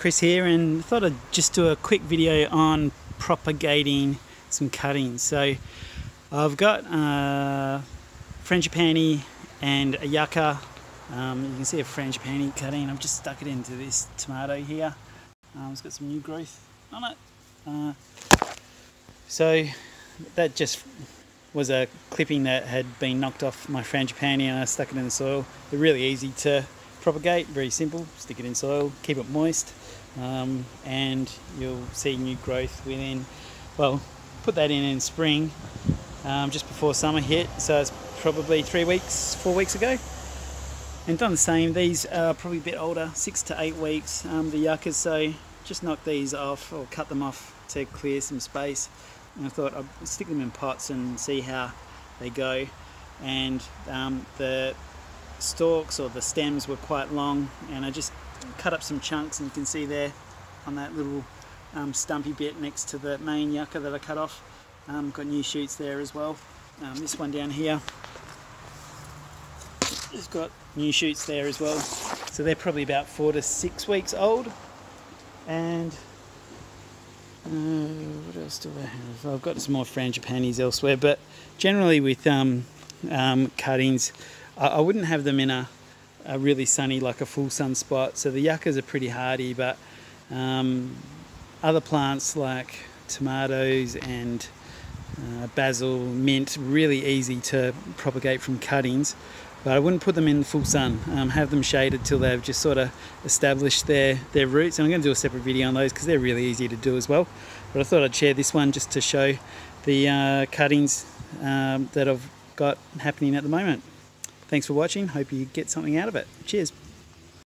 Chris here and thought I'd just do a quick video on propagating some cuttings. So I've got a frangipani and a yucca. Um, you can see a frangipani cutting. I've just stuck it into this tomato here. Um, it's got some new growth on it. Uh, so that just was a clipping that had been knocked off my frangipani and I stuck it in the soil. They're really easy to propagate, very simple. Stick it in soil, keep it moist, um, and you'll see new growth within, well, put that in in spring, um, just before summer hit, so it's probably three weeks, four weeks ago. And done the same, these are probably a bit older, six to eight weeks, um, the yuccas, so just knock these off or cut them off to clear some space. And I thought I'd stick them in pots and see how they go. And um, the stalks or the stems were quite long and I just cut up some chunks and you can see there on that little um, stumpy bit next to the main yucca that I cut off. Um, got new shoots there as well. Um, this one down here has got new shoots there as well. So they're probably about four to six weeks old. And uh, what else do I have? I've got some more frangipanis elsewhere, but generally with um, um, cuttings, I, I, wouldn't have them in a, a, really sunny, like a full sun spot. So the yuccas are pretty hardy, but um, other plants like tomatoes and uh, basil, mint, really easy to propagate from cuttings but I wouldn't put them in full sun. Um, have them shaded till they've just sort of established their, their roots. And I'm going to do a separate video on those because they're really easy to do as well. But I thought I'd share this one just to show the uh, cuttings um, that I've got happening at the moment. Thanks for watching. Hope you get something out of it. Cheers.